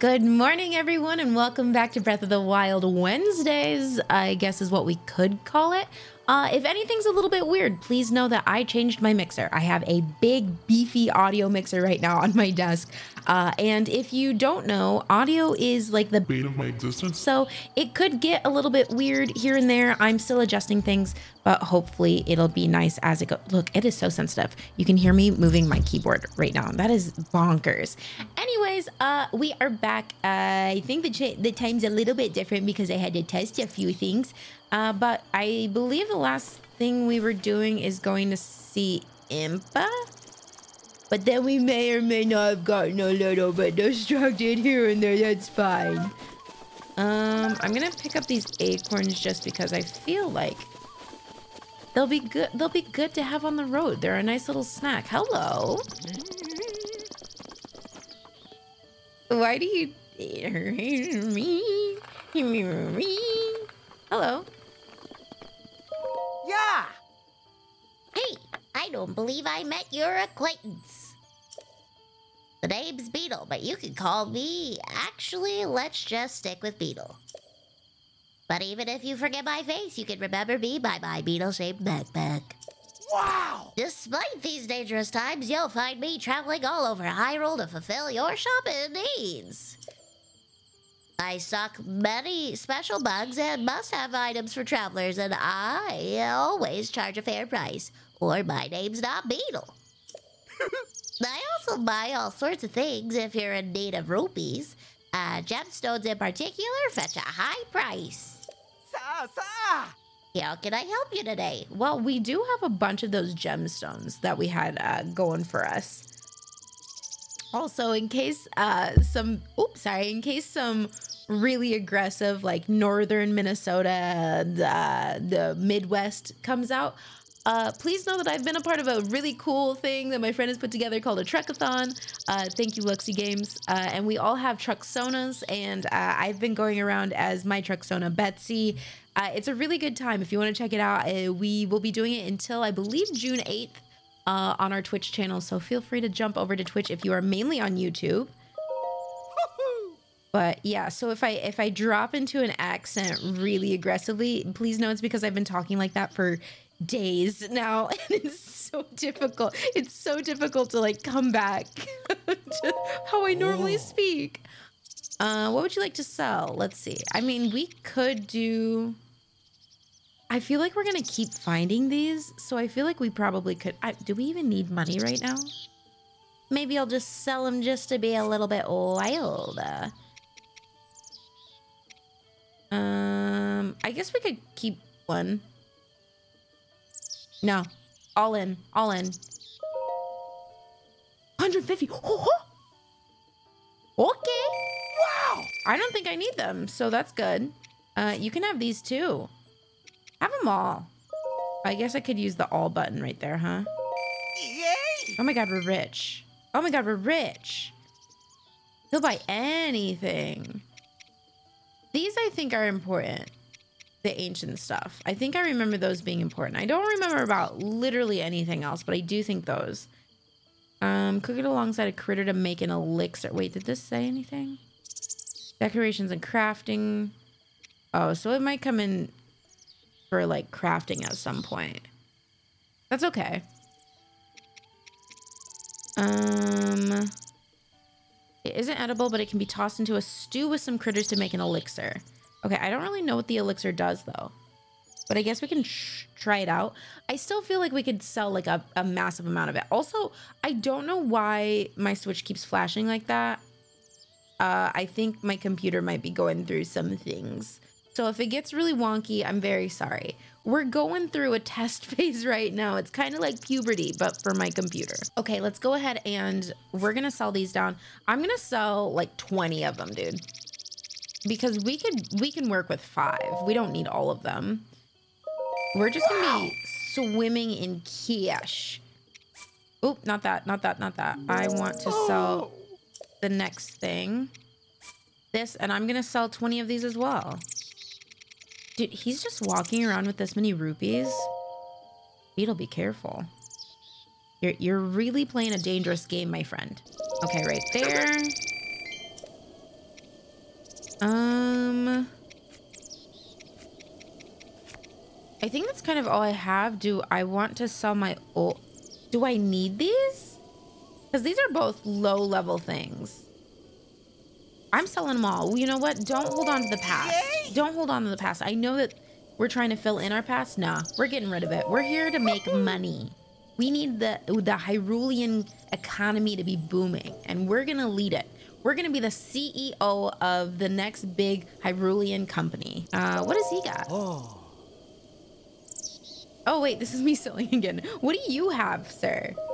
Good morning, everyone, and welcome back to Breath of the Wild Wednesdays, I guess is what we could call it. Uh, if anything's a little bit weird, please know that I changed my mixer. I have a big, beefy audio mixer right now on my desk. Uh, and if you don't know, audio is like the bane of my existence. So it could get a little bit weird here and there. I'm still adjusting things, but hopefully it'll be nice as it goes. Look, it is so sensitive. You can hear me moving my keyboard right now. That is bonkers. Anyways, uh, we are back. Uh, I think the, the time's a little bit different because I had to test a few things. Uh, but I believe the last thing we were doing is going to see Impa. But then we may or may not have gotten a little bit distracted here and there. That's fine. Um, I'm gonna pick up these acorns just because I feel like they'll be good. They'll be good to have on the road. They're a nice little snack. Hello. Why do you me? Hello. Yeah. Hey, I don't believe I met your acquaintance. The name's Beetle, but you can call me. Actually, let's just stick with Beetle. But even if you forget my face, you can remember me by my beetle shaped backpack. Wow! Despite these dangerous times, you'll find me traveling all over Hyrule to fulfill your shopping needs. I stock many special bugs and must-have items for travelers, and I always charge a fair price, or my name's not Beetle. I also buy all sorts of things if you're in need of rupees. Uh, gemstones in particular fetch a high price. Sa, sa! How can I help you today? Well, we do have a bunch of those gemstones that we had uh, going for us. Also, in case uh, some, oops, sorry, in case some really aggressive, like northern Minnesota, the, the Midwest comes out, uh, please know that I've been a part of a really cool thing that my friend has put together called a truckathon. Uh, thank you, Luxy Games. Uh, and we all have trucksonas, and uh, I've been going around as my trucksona, Betsy. Uh, it's a really good time. If you want to check it out, uh, we will be doing it until I believe June 8th on our Twitch channel. So feel free to jump over to Twitch if you are mainly on YouTube. But yeah, so if I if I drop into an accent really aggressively, please know it's because I've been talking like that for days now and it's so difficult. It's so difficult to like come back to how I normally Whoa. speak. Uh what would you like to sell? Let's see. I mean, we could do I feel like we're going to keep finding these, so I feel like we probably could I, do we even need money right now? Maybe I'll just sell them just to be a little bit wild. Um, I guess we could keep one. No, all in, all in. 150. Oh, oh. Okay. Wow. I don't think I need them, so that's good. Uh, you can have these too. Have them all. I guess I could use the all button right there, huh? Yay! Oh my god, we're rich. Oh my god, we're rich. He'll buy anything. These I think are important. The ancient stuff. I think I remember those being important. I don't remember about literally anything else, but I do think those. Um, cook it alongside a critter to make an elixir. Wait, did this say anything? Decorations and crafting. Oh, so it might come in for like crafting at some point. That's okay. Um, it isn't edible, but it can be tossed into a stew with some critters to make an elixir. Okay, I don't really know what the elixir does though. But I guess we can try it out. I still feel like we could sell like a, a massive amount of it. Also, I don't know why my Switch keeps flashing like that. Uh, I think my computer might be going through some things. So if it gets really wonky, I'm very sorry. We're going through a test phase right now. It's kind of like puberty, but for my computer. Okay, let's go ahead and we're gonna sell these down. I'm gonna sell like 20 of them, dude. Because we could we can work with five. We don't need all of them. We're just gonna be swimming in cash. Oop, not that, not that, not that. I want to sell the next thing. This, and I'm gonna sell 20 of these as well. Dude, he's just walking around with this many rupees. Beetle, be careful. You're, you're really playing a dangerous game, my friend. Okay, right there. Um, I think that's kind of all I have. Do I want to sell my old? Do I need these? Because these are both low level things. I'm selling them all. You know what? Don't hold on to the past. Don't hold on to the past. I know that we're trying to fill in our past. Nah, we're getting rid of it. We're here to make money. We need the the Hyrulean economy to be booming, and we're gonna lead it. We're gonna be the CEO of the next big Hyrulean company. Uh, what does he got? Oh. Oh wait, this is me selling again. What do you have, sir?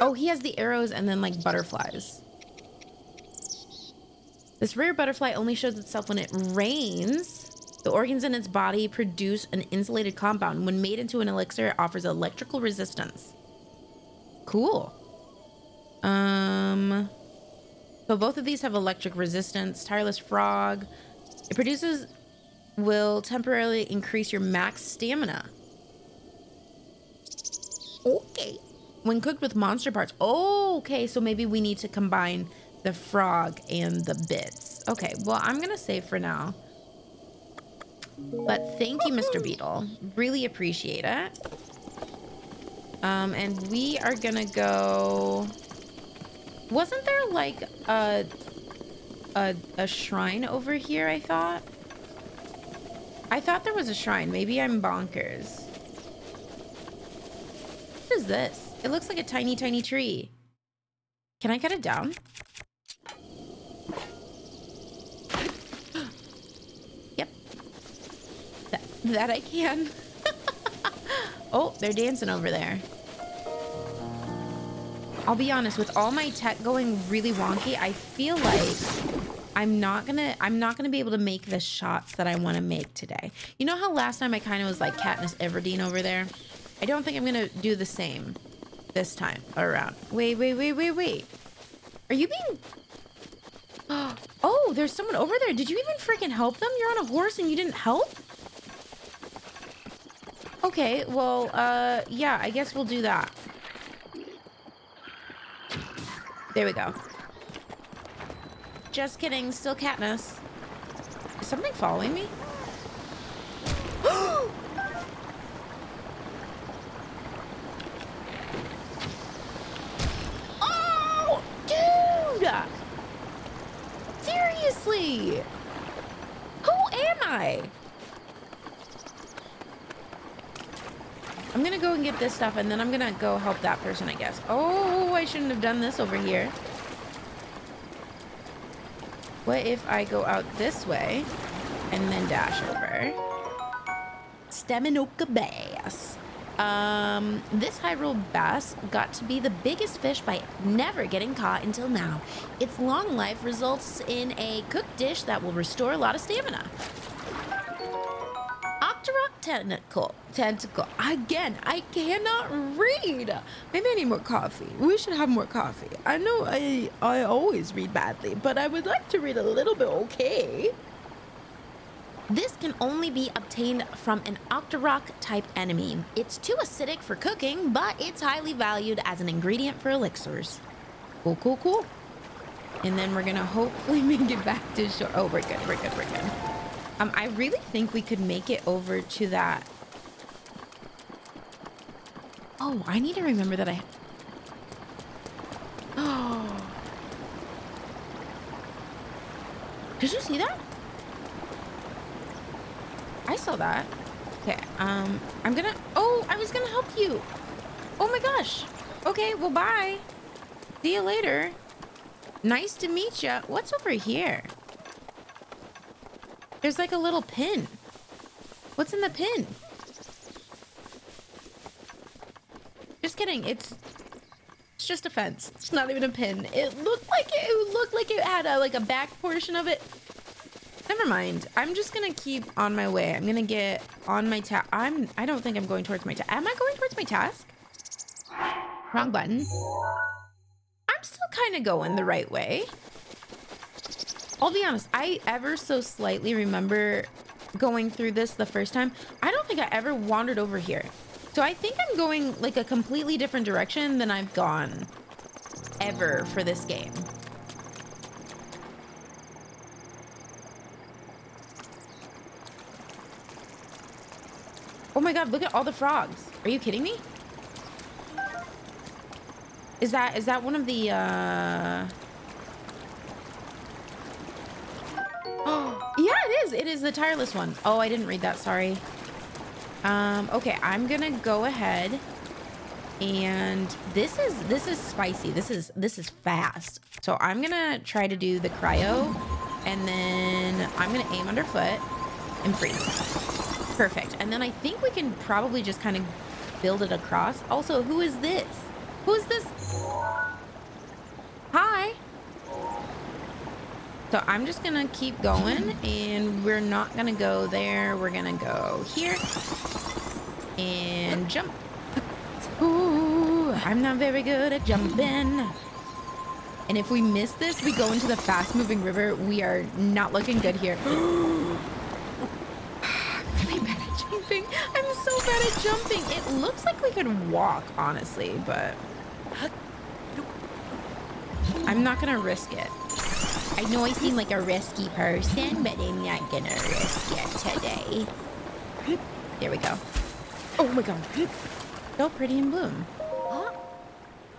Oh, he has the arrows and then like butterflies. This rare butterfly only shows itself when it rains. The organs in its body produce an insulated compound. When made into an elixir, it offers electrical resistance. Cool. Um, so both of these have electric resistance. Tireless frog. It produces will temporarily increase your max stamina. Okay. When cooked with monster parts. Oh, okay. So maybe we need to combine the frog and the bits. Okay. Well, I'm going to save for now. But thank you, Mr. Beetle. Really appreciate it. Um, and we are going to go... Wasn't there like a, a, a shrine over here, I thought? I thought there was a shrine. Maybe I'm bonkers. What is this? It looks like a tiny, tiny tree. Can I cut it down? That, I can. oh, they're dancing over there. I'll be honest, with all my tech going really wonky, I feel like I'm not gonna I'm not gonna be able to make the shots that I want to make today. You know how last time I kind of was like Katniss Everdeen over there? I don't think I'm gonna do the same this time around. Wait, wait, wait, wait, wait. Are you being Oh, there's someone over there. Did you even freaking help them? You're on a horse and you didn't help? Okay, well, uh, yeah, I guess we'll do that. There we go. Just kidding, still Katniss. Is something following me? oh, dude! Seriously? Who am I? I'm gonna go and get this stuff and then I'm gonna go help that person, I guess. Oh, I shouldn't have done this over here. What if I go out this way and then dash over? Staminoka bass. Um, this Hyrule bass got to be the biggest fish by never getting caught until now. Its long life results in a cooked dish that will restore a lot of stamina. Tentacle. Tentacle. Again, I cannot read. Maybe I need more coffee. We should have more coffee. I know I I always read badly, but I would like to read a little bit okay. This can only be obtained from an Octorok type enemy. It's too acidic for cooking, but it's highly valued as an ingredient for elixirs. Cool, cool, cool. And then we're gonna hopefully make it back to shore. Oh, we're good, we're good, we're good. Um, I really think we could make it over to that. Oh, I need to remember that I. Oh. Did you see that? I saw that. Okay, um, I'm gonna. Oh, I was gonna help you. Oh my gosh. Okay, well, bye. See you later. Nice to meet you. What's over here? There's like a little pin. What's in the pin? Just kidding. It's it's just a fence. It's not even a pin. It looked like it, it looked like it had a like a back portion of it. Never mind. I'm just gonna keep on my way. I'm gonna get on my task. I'm. I don't think I'm going towards my task. Am I going towards my task? Wrong button. I'm still kind of going the right way. I'll be honest, I ever so slightly remember going through this the first time. I don't think I ever wandered over here. So I think I'm going like a completely different direction than I've gone ever for this game. Oh my god, look at all the frogs. Are you kidding me? Is that is that one of the uh it is. The tireless one. Oh, I didn't read that. Sorry. Um, okay, I'm gonna go ahead and this is this is spicy. This is this is fast. So I'm gonna try to do the cryo and then I'm gonna aim underfoot and freeze. Perfect. And then I think we can probably just kind of build it across. Also, who is this? Who is this? Hi. So I'm just gonna keep going and we're not gonna go there. We're gonna go here and jump. Ooh, I'm not very good at jumping. And if we miss this, we go into the fast moving river. We are not looking good here. I'm really bad at jumping. I'm so bad at jumping. It looks like we could walk, honestly, but I'm not gonna risk it. I know I seem like a risky person, but I'm not gonna risk it today. There we go. Oh my god. So pretty in bloom. Oh,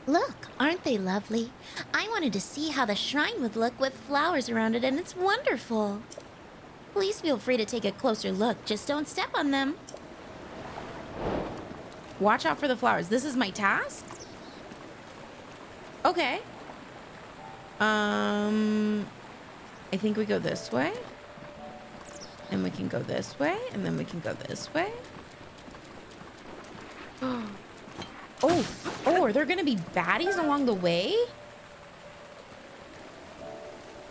look, aren't they lovely? I wanted to see how the shrine would look with flowers around it, and it's wonderful. Please feel free to take a closer look. Just don't step on them. Watch out for the flowers. This is my task? Okay. Um, I think we go this way. And we can go this way. And then we can go this way. Oh, oh, are there going to be baddies along the way?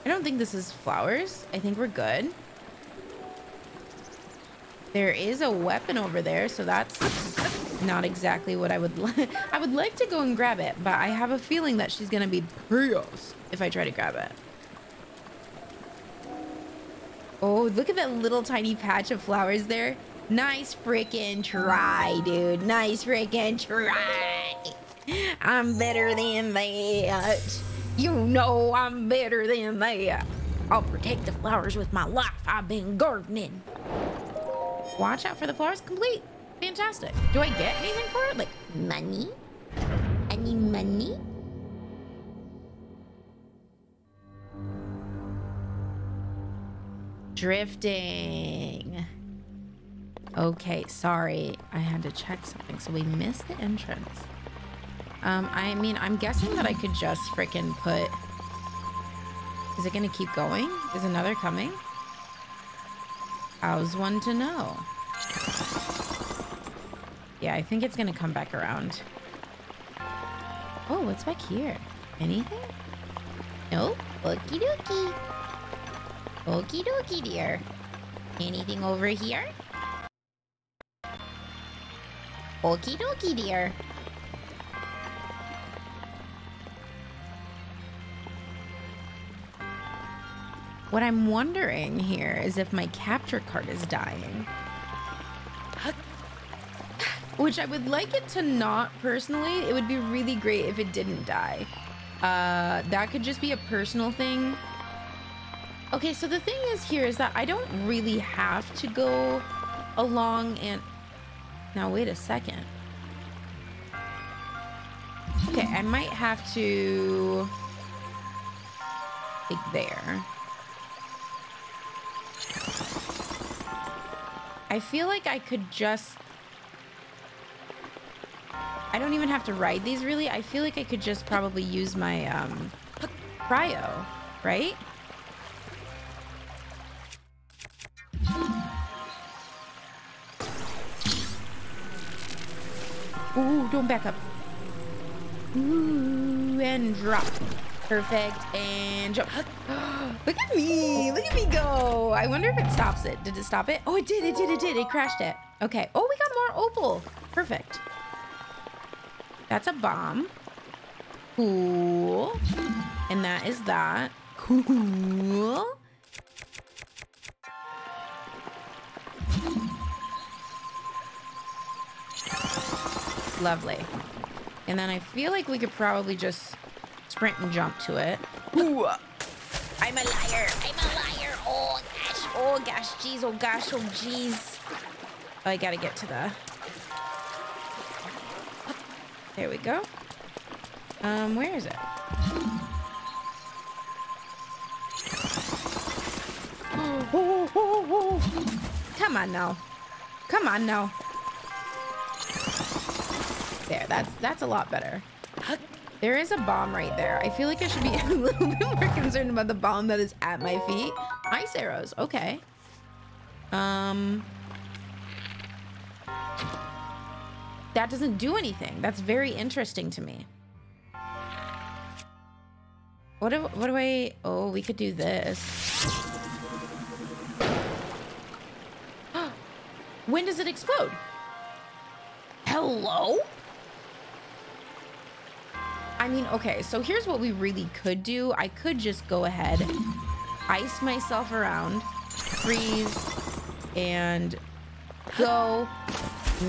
I don't think this is flowers. I think we're good. There is a weapon over there, so that's not exactly what I would like. I would like to go and grab it, but I have a feeling that she's gonna be pissed if I try to grab it. Oh, look at that little tiny patch of flowers there. Nice freaking try, dude. Nice freaking try. I'm better than that. You know I'm better than that. I'll protect the flowers with my life. I've been gardening. Watch out for the flowers. Complete. Fantastic. Do I get anything for it? Like, Money? Any money? drifting. Okay, sorry. I had to check something. So we missed the entrance. Um, I mean, I'm guessing that I could just freaking put... Is it going to keep going? Is another coming? How's one to know? Yeah, I think it's going to come back around. Oh, what's back here? Anything? Nope. Okie dokie. Okie dokie, dear. Anything over here? Okie dokie, dear. What I'm wondering here is if my capture card is dying. Which I would like it to not personally. It would be really great if it didn't die. Uh, that could just be a personal thing. Okay, so the thing is here is that I don't really have to go along and... Now, wait a second. Okay, I might have to... Like there. I feel like I could just... I don't even have to ride these really. I feel like I could just probably use my um, cryo, right? Ooh, don't back up. Ooh, and drop. Perfect. And jump. Look at me. Look at me go. I wonder if it stops it. Did it stop it? Oh, it did. It did. It did. It crashed it. Okay. Oh, we got more opal. Perfect. That's a bomb. Cool. And that is that. Cool. Lovely. And then I feel like we could probably just sprint and jump to it. Ooh. I'm a liar. I'm a liar. Oh gosh. Oh gosh. Jeez. Oh gosh. Oh jeez. Oh, I gotta get to the... There we go. Um, where is it? Come on now. Come on now. There, that's that's a lot better. There is a bomb right there. I feel like I should be a little bit more concerned about the bomb that is at my feet. Ice arrows, okay. Um, that doesn't do anything. That's very interesting to me. What do, what do I, oh, we could do this. when does it explode? Hello? I mean, okay, so here's what we really could do. I could just go ahead, ice myself around, freeze, and go,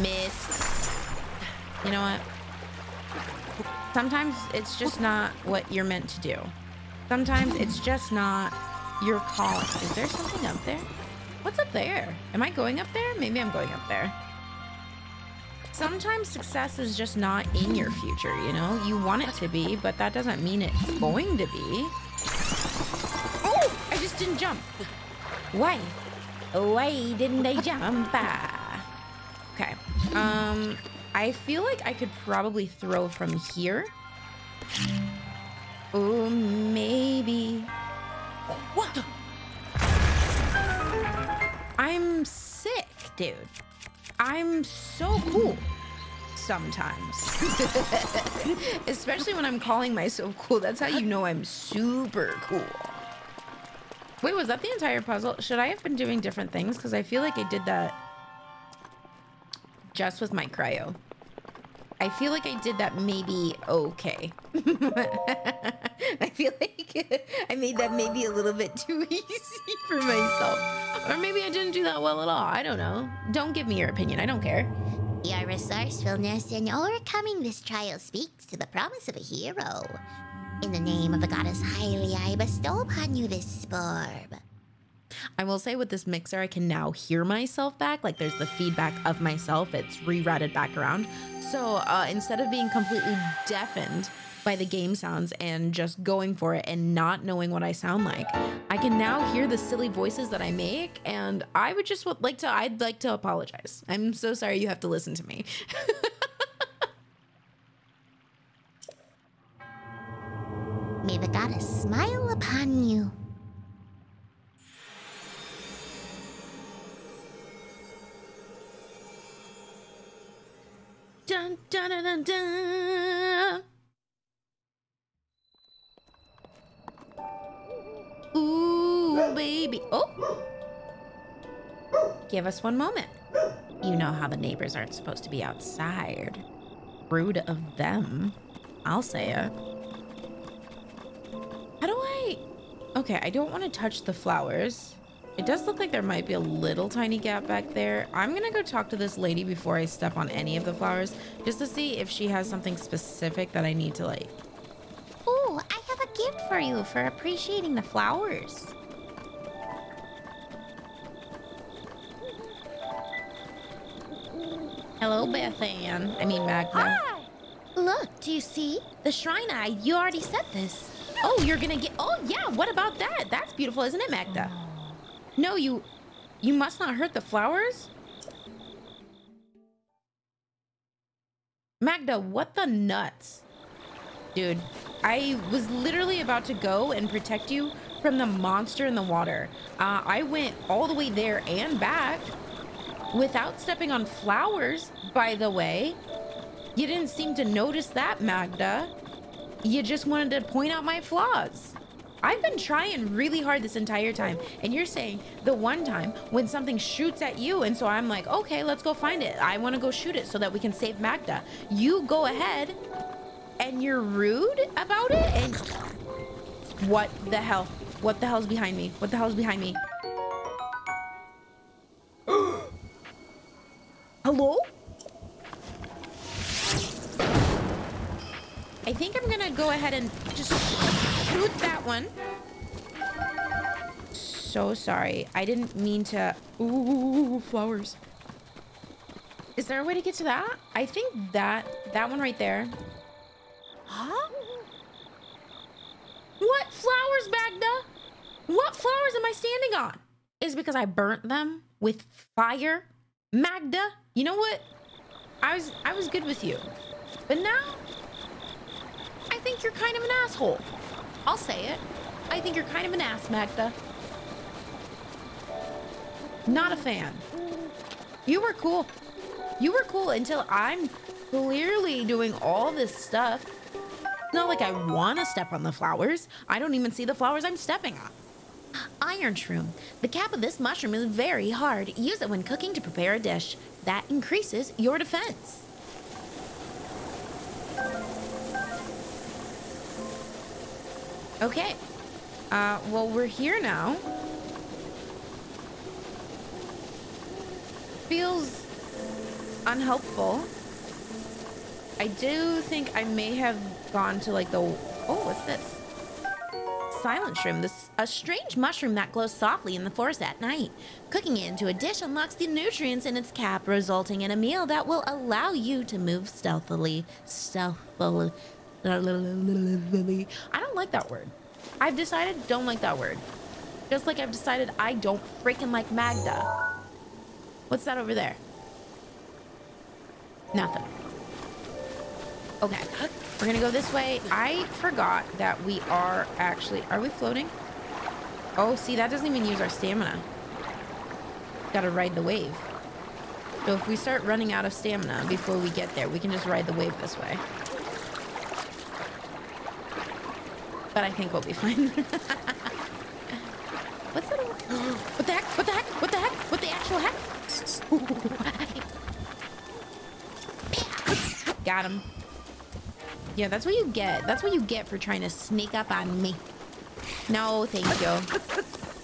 miss. You know what? Sometimes it's just not what you're meant to do. Sometimes it's just not your calling. Is there something up there? What's up there? Am I going up there? Maybe I'm going up there. Sometimes success is just not in your future, you know? You want it to be, but that doesn't mean it's going to be. Oh, I just didn't jump. Why? Why didn't I jump? Ah. Okay. Um, I feel like I could probably throw from here. Oh, maybe. What? I'm sick, dude. I'm so cool sometimes. Especially when I'm calling myself cool. That's how you know I'm super cool. Wait, was that the entire puzzle? Should I have been doing different things? Because I feel like I did that just with my cryo. I feel like I did that maybe okay. I feel like I made that maybe a little bit too easy for myself. Or maybe I didn't do that well at all. I don't know. Don't give me your opinion. I don't care. Your resourcefulness in overcoming this trial speaks to the promise of a hero. In the name of the goddess Hylia, I bestow upon you this orb. I will say with this mixer, I can now hear myself back. Like there's the feedback of myself. It's rerouted back around. So uh, instead of being completely deafened by the game sounds and just going for it and not knowing what I sound like, I can now hear the silly voices that I make. And I would just like to, I'd like to apologize. I'm so sorry you have to listen to me. May the goddess smile upon you. Dun, dun, dun, dun, dun. Ooh, baby. Oh. Give us one moment. You know how the neighbors aren't supposed to be outside. Rude of them. I'll say it. How do I... Okay, I don't want to touch the flowers. It does look like there might be a little tiny gap back there. I'm gonna go talk to this lady before I step on any of the flowers, just to see if she has something specific that I need to like. Oh, I have a gift for you for appreciating the flowers. Hello, Beth Ann. I mean Magda. Hi! Look, do you see? The shrine eye. You already said this. Oh, you're gonna get. Oh yeah. What about that? That's beautiful, isn't it, Magda? No, you... You must not hurt the flowers? Magda, what the nuts? Dude, I was literally about to go and protect you from the monster in the water. Uh, I went all the way there and back without stepping on flowers, by the way. You didn't seem to notice that, Magda. You just wanted to point out my flaws. I've been trying really hard this entire time. And you're saying the one time when something shoots at you, and so I'm like, okay, let's go find it. I want to go shoot it so that we can save Magda. You go ahead and you're rude about it. And what the hell? What the hell's behind me? What the hell's behind me? Hello? I think I'm gonna go ahead and just shoot that one. So sorry. I didn't mean to... Ooh, flowers. Is there a way to get to that? I think that, that one right there. Huh? What flowers, Magda? What flowers am I standing on? Is because I burnt them with fire? Magda, you know what? I was I was good with you. But now think you're kind of an asshole. I'll say it. I think you're kind of an ass, Magda. Not a fan. You were cool. You were cool until I'm clearly doing all this stuff. It's not like I want to step on the flowers. I don't even see the flowers I'm stepping on. Iron shroom. The cap of this mushroom is very hard. Use it when cooking to prepare a dish. That increases your defense. Okay. Uh, well, we're here now. Feels unhelpful. I do think I may have gone to like the. Oh, what's this? Silent shroom, this a strange mushroom that glows softly in the forest at night. Cooking it into a dish unlocks the nutrients in its cap, resulting in a meal that will allow you to move stealthily. Stealthily. I don't like that word. I've decided don't like that word. Just like I've decided I don't freaking like Magda. What's that over there? Nothing. Okay, we're gonna go this way. I forgot that we are actually, are we floating? Oh, see, that doesn't even use our stamina. Gotta ride the wave. So if we start running out of stamina before we get there, we can just ride the wave this way. But I think we'll be fine. What's that? What the heck? What the heck? What the heck? What the actual heck? Got him. Yeah, that's what you get. That's what you get for trying to sneak up on me. No, thank you.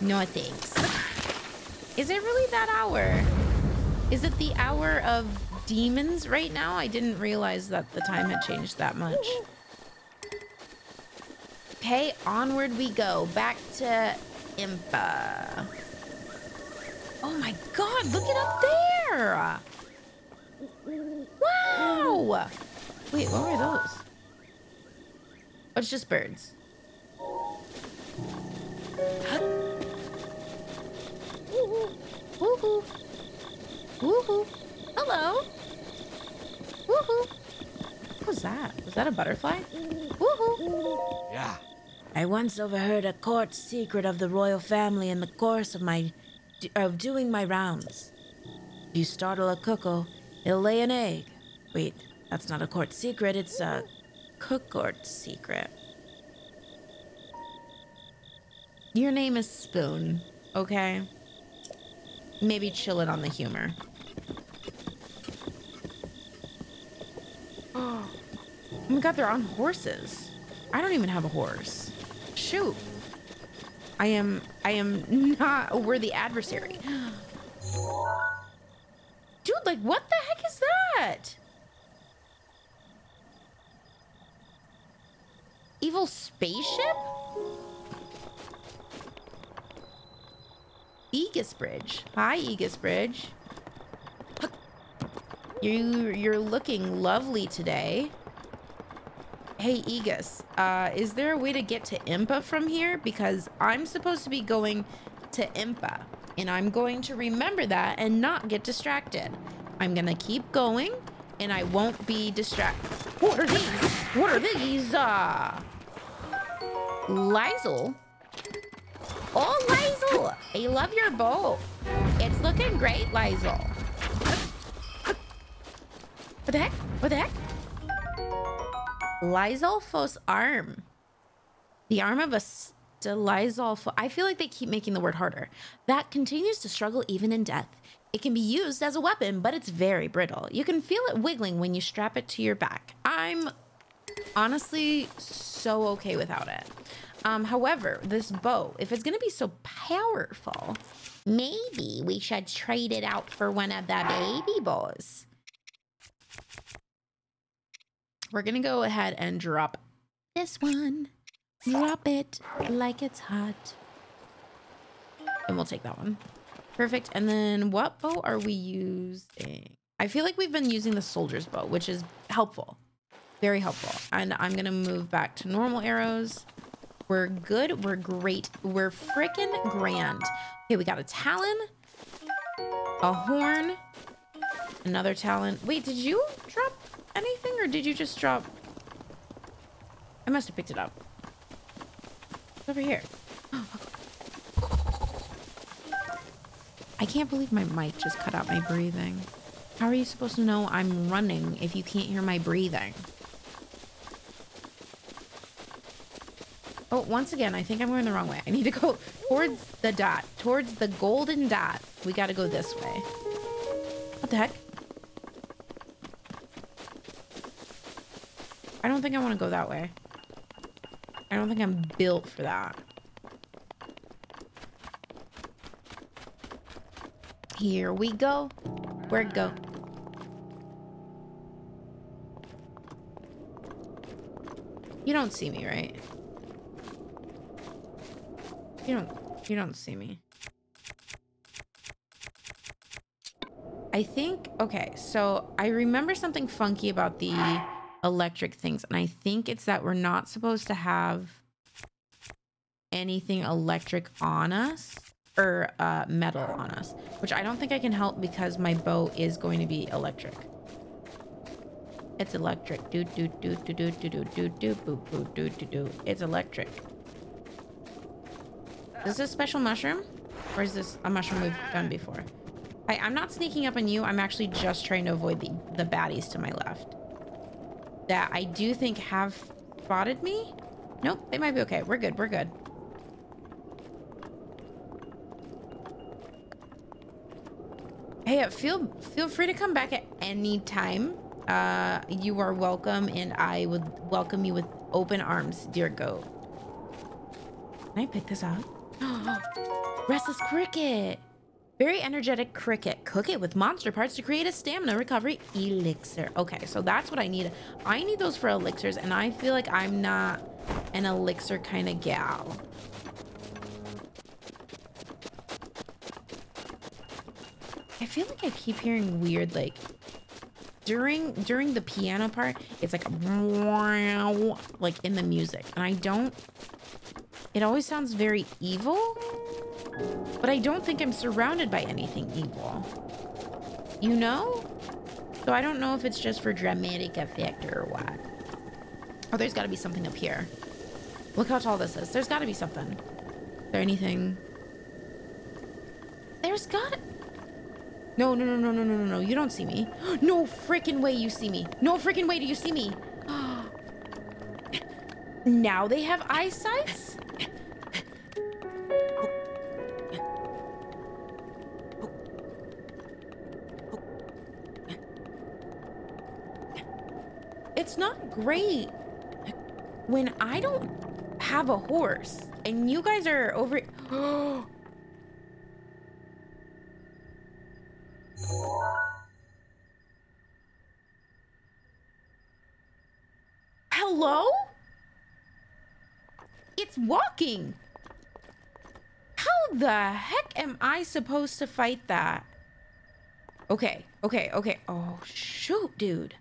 No, thanks. Is it really that hour? Is it the hour of demons right now? I didn't realize that the time had changed that much. Okay, onward we go. Back to Impa. Oh my god, look it up there! Wow! Wait, what were those? Oh, it's just birds. Woohoo! Woohoo! Hello! Woohoo! What was that? Was that a butterfly? Woohoo! Yeah. I once overheard a court secret of the royal family in the course of my of doing my rounds. If you startle a cuckoo, it'll lay an egg. Wait, that's not a court secret, it's a cookort secret. Your name is Spoon, okay? Maybe chill it on the humor. Oh my god, they're on horses. I don't even have a horse. Shoot. I am I am not a worthy adversary. Dude, like what the heck is that? Evil spaceship? Aegis Bridge. Hi, Aegis Bridge. You you're looking lovely today. Hey, Aegis, uh, is there a way to get to Impa from here? Because I'm supposed to be going to Impa, and I'm going to remember that and not get distracted. I'm gonna keep going, and I won't be distracted. What are these? What are these? Uh, Lizel? Oh, Lizel! I love your bow. It's looking great, Lizel. What the heck? What the heck? Lizalfos arm. The arm of a Stelizolpho. I feel like they keep making the word harder. That continues to struggle even in death. It can be used as a weapon, but it's very brittle. You can feel it wiggling when you strap it to your back. I'm honestly so okay without it. Um, however, this bow, if it's gonna be so powerful, maybe we should trade it out for one of the baby bows. We're gonna go ahead and drop this one. Drop it like it's hot. And we'll take that one. Perfect. And then what bow are we using? I feel like we've been using the soldier's bow, which is helpful. Very helpful. And I'm going to move back to normal arrows. We're good. We're great. We're freaking grand. Okay, we got a talon, a horn, another talon. Wait, did you drop anything or did you just drop... I must have picked it up. It's over here. I can't believe my mic just cut out my breathing. How are you supposed to know I'm running if you can't hear my breathing? Oh, once again, I think I'm going the wrong way. I need to go towards the dot, towards the golden dot. We got to go this way. What the heck? I don't think I want to go that way. I don't think I'm built for that. Here we go. Where'd it go? You don't see me, right? You don't you don't see me. I think okay, so I remember something funky about the electric things, and I think it's that we're not supposed to have anything electric on us or uh, metal on us, which I don't think I can help because my bow is going to be electric. It's electric. Do do do do do do do do do boo boo do do do. It's electric. Is this a special mushroom? Or is this a mushroom we've done before? I, I'm not sneaking up on you. I'm actually just trying to avoid the, the baddies to my left. That I do think have spotted me. Nope, they might be okay. We're good. We're good. Hey, uh, feel feel free to come back at any time. Uh, you are welcome, and I would welcome you with open arms, dear goat. Can I pick this up? Restless cricket. Very energetic cricket. Cook it with monster parts to create a stamina recovery elixir. Okay, so that's what I need. I need those for elixirs, and I feel like I'm not an elixir kind of gal. I feel like I keep hearing weird, like, during during the piano part, it's like, a like in the music, and I don't it always sounds very evil, but I don't think I'm surrounded by anything evil. You know? So I don't know if it's just for dramatic effect or what. Oh, there's got to be something up here. Look how tall this is. There's got to be something. Is there anything? There's got No, no, no, no, no, no, no, no. You don't see me. No freaking way you see me. No freaking way do you see me. now they have eyesights? It's not great when I don't have a horse and you guys are over. Hello? It's walking. How the heck am I supposed to fight that? Okay, okay, okay. Oh, shoot, dude.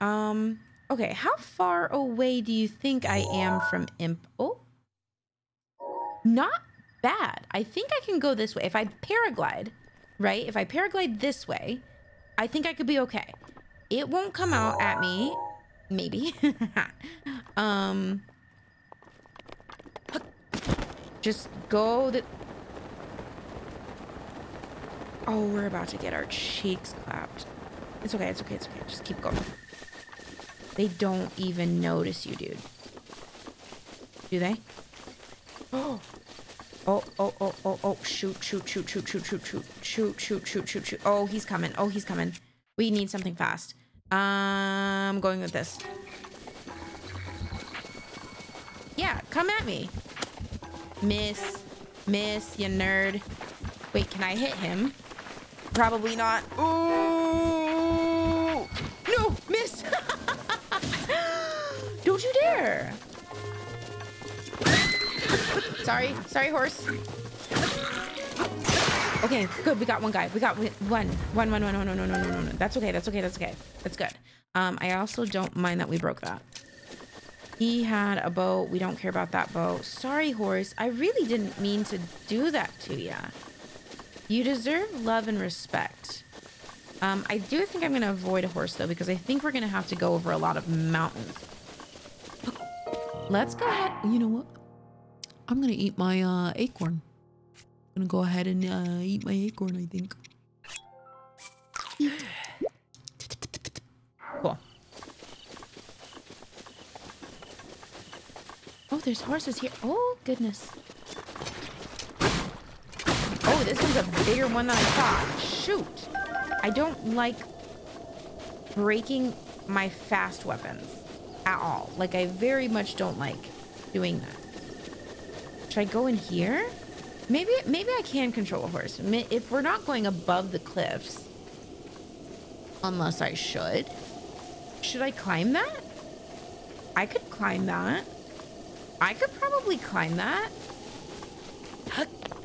Um, okay, how far away do you think I am from Imp? Oh, not bad. I think I can go this way. If I paraglide, right? If I paraglide this way, I think I could be okay. It won't come out at me. Maybe. um, just go the... Oh, we're about to get our cheeks clapped. It's okay, it's okay, it's okay. Just keep going. They don't even notice you, dude. Do they? Oh. Oh, oh, oh, oh, oh, shoot, shoot, shoot, shoot, shoot, shoot, shoot, shoot, shoot, shoot, shoot, shoot. Oh, he's coming. Oh, he's coming. We need something fast. Um, going with this. Yeah, come at me. Miss. Miss, you nerd. Wait, can I hit him? Probably not. Ooh! Sorry. Sorry, horse. Okay, good. We got one guy. We got one. No, no, no, no, no. That's okay. That's okay. That's okay. That's good. Um, I also don't mind that we broke that. He had a bow. We don't care about that bow. Sorry, horse. I really didn't mean to do that to you. You deserve love and respect. Um, I do think I'm going to avoid a horse, though, because I think we're going to have to go over a lot of mountains. Let's go ahead. You know what? I'm to eat my uh, acorn. I'm to go ahead and uh, eat my acorn, I think. Cool. Oh, there's horses here. Oh, goodness. Oh, this one's a bigger one than I thought. Shoot. I don't like breaking my fast weapons at all. Like, I very much don't like doing that. Should I go in here? Maybe, maybe I can control a horse. If we're not going above the cliffs, unless I should. Should I climb that? I could climb that. I could probably climb that.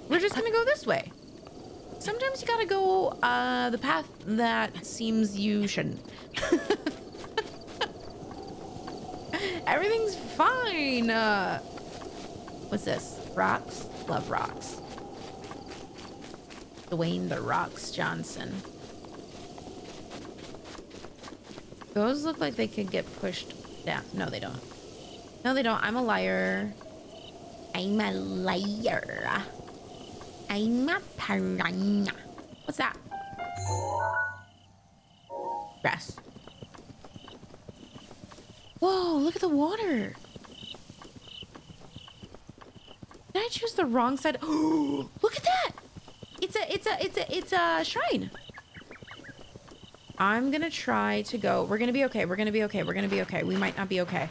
We're just gonna go this way. Sometimes you gotta go uh, the path that seems you shouldn't. Everything's fine. Uh, what's this? Rocks? Love rocks. Dwayne the Rocks Johnson. Those look like they could get pushed down. No, they don't. No, they don't. I'm a liar. I'm a liar. I'm a piranha. What's that? Grass. Whoa, look at the water. Did I choose the wrong side? Oh, look at that. It's a, it's a, it's a, it's a shrine. I'm gonna try to go. We're gonna be okay. We're gonna be okay. We're gonna be okay. We might not be okay.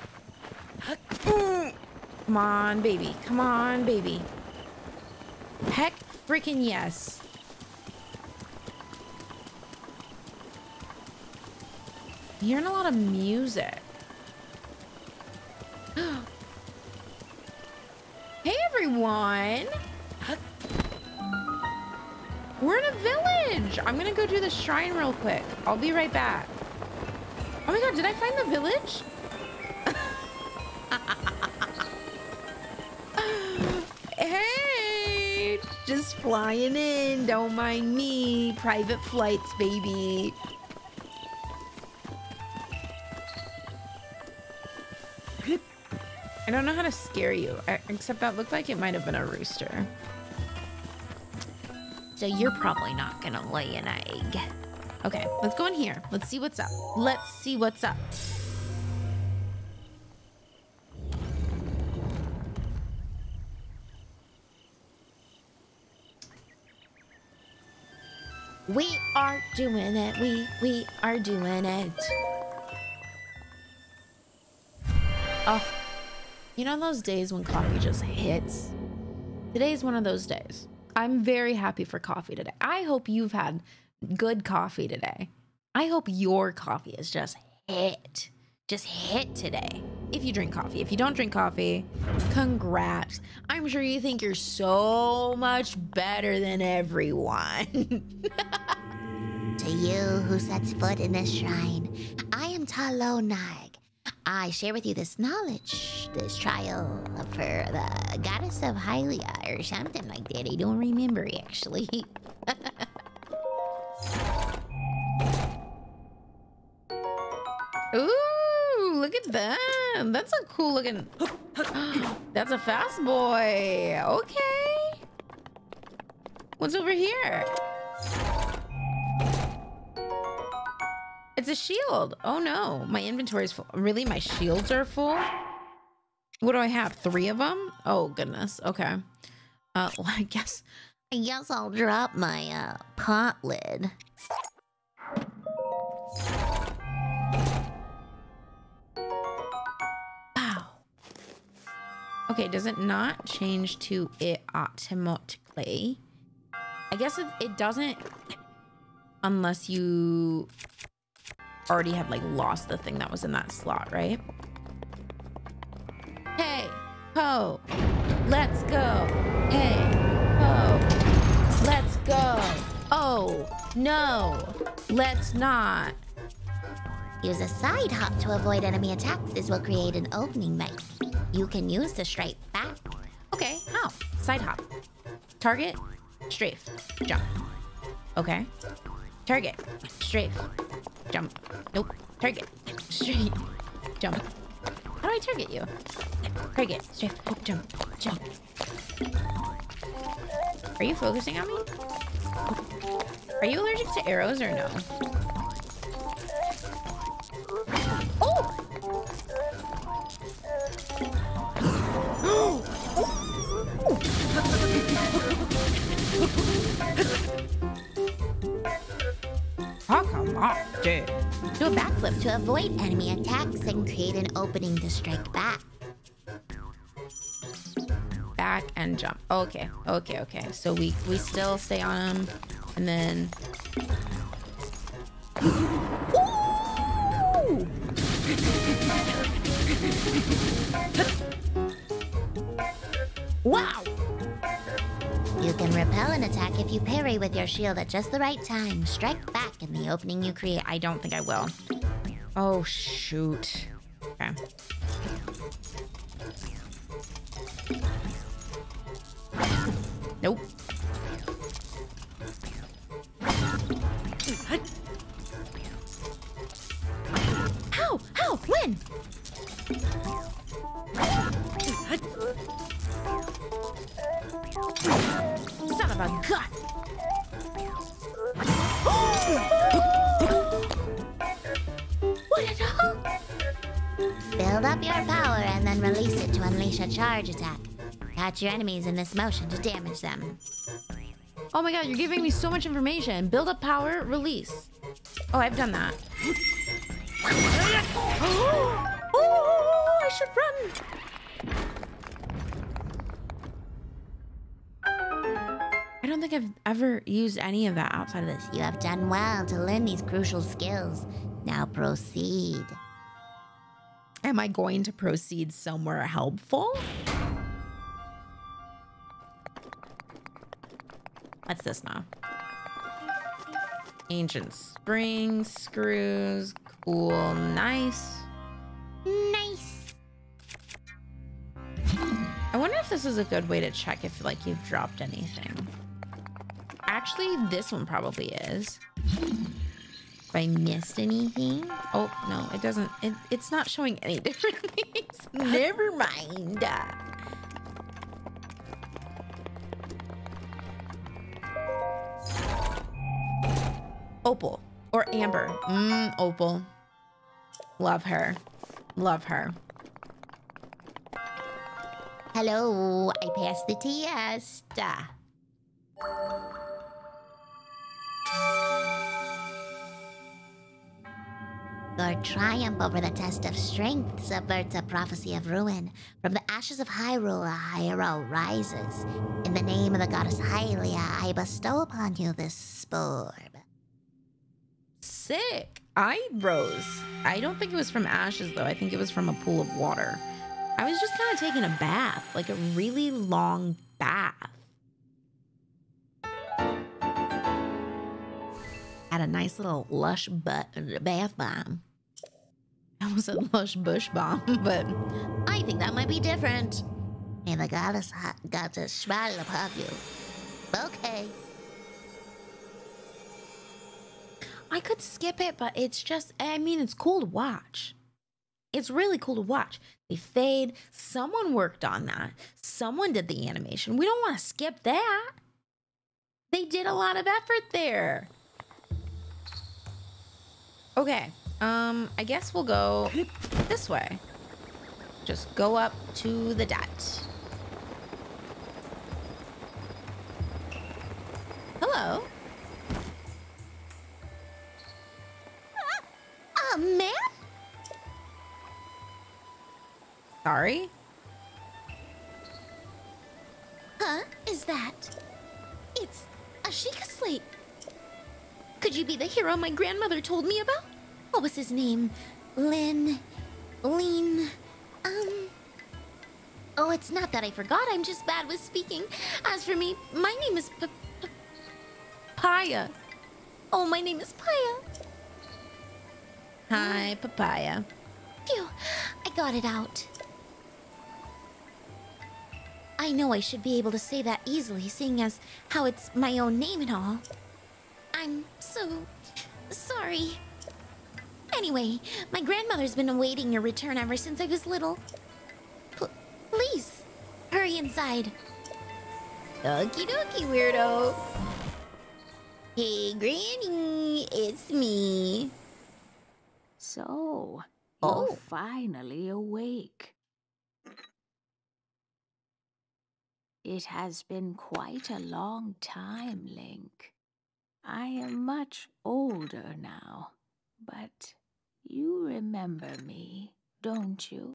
Come on, baby. Come on, baby. Heck freaking yes. Hearing a lot of music. Everyone! We're in a village! I'm gonna go do the shrine real quick. I'll be right back. Oh my god, did I find the village? hey! Just flying in, don't mind me. Private flights, baby. I don't know how to scare you, except that looked like it might have been a rooster. So you're probably not gonna lay an egg. Okay, let's go in here. Let's see what's up. Let's see what's up. We are doing it. We we are doing it. Oh, you know those days when coffee just hits? Today's one of those days. I'm very happy for coffee today. I hope you've had good coffee today. I hope your coffee is just hit. Just hit today. If you drink coffee. If you don't drink coffee, congrats. I'm sure you think you're so much better than everyone. To you who sets foot in this shrine, I am Ta'loh Naeg. I share with you this knowledge, this trial for the goddess of Hylia or something like that. I don't remember actually. Ooh, look at that. That's a cool looking. That's a fast boy. Okay. What's over here? It's a shield. Oh no, my inventory is full. Really, my shields are full? What do I have? Three of them? Oh goodness. Okay. Uh, well, I guess. I guess I'll drop my uh, pot lid. Wow. Okay, does it not change to it automatically? I guess it, it doesn't unless you already have like lost the thing that was in that slot, right? Hey, ho, let's go. Hey, ho, let's go. Oh, no, let's not. Use a side hop to avoid enemy attacks. This will create an opening that you can use to strike back. Okay, how? Side hop. Target, strafe, jump. Okay. Target, strafe, jump. Nope. Target, straight, jump. How do I target you? Target, strafe, jump, jump. Are you focusing on me? Are you allergic to arrows or no? Oh! Oh, come on, dude. Do a backflip. To avoid enemy attacks and create an opening to strike back. Back and jump. Okay, okay, okay. So we we still stay on him, and then. Ooh! Wow! You can repel an attack if you parry with your shield at just the right time. Strike back in the opening you create. I don't think I will. Oh shoot. Okay. Nope. Your enemies in this motion to damage them. Oh my god, you're giving me so much information. Build up power, release. Oh, I've done that. oh, I should run. I don't think I've ever used any of that outside of this. You have done well to learn these crucial skills. Now proceed. Am I going to proceed somewhere helpful? What's this now? Ancient springs, screws, cool, nice. Nice. I wonder if this is a good way to check if like you've dropped anything. Actually, this one probably is. If I missed anything. Oh, no, it doesn't. It, it's not showing any different things. Never mind. Opal or Amber. Mmm, Opal. Love her. Love her. Hello, I passed the test. Your triumph over the test of strength subverts a prophecy of ruin. From the ashes of Hyrule, a hero rises. In the name of the goddess Hylia, I bestow upon you this spore. Sick. I rose. I don't think it was from ashes though. I think it was from a pool of water. I was just kind of taking a bath, like a really long bath. Had a nice little lush butt bath bomb. I almost said lush bush bomb, but I think that might be different. May the goddess got goddess smile upon you. Okay. I could skip it, but it's just, I mean, it's cool to watch. It's really cool to watch. They fade. Someone worked on that. Someone did the animation. We don't want to skip that. They did a lot of effort there. Okay. Um, I guess we'll go this way. Just go up to the dot. Hello. A man? Sorry. Huh? Is that? It's a Sheikah Slate. Could you be the hero my grandmother told me about? What was his name? Lin. Lean. Um. Oh, it's not that I forgot. I'm just bad with speaking. As for me, my name is P- P- Paya. Oh, my name is Paya. Hi, papaya. Phew, I got it out. I know I should be able to say that easily, seeing as how it's my own name and all. I'm so sorry. Anyway, my grandmother's been awaiting your return ever since I was little. P- please, hurry inside. Okie dokie, weirdo. Hey, Granny, it's me. So, Oh. you're finally awake. It has been quite a long time, Link. I am much older now, but you remember me, don't you?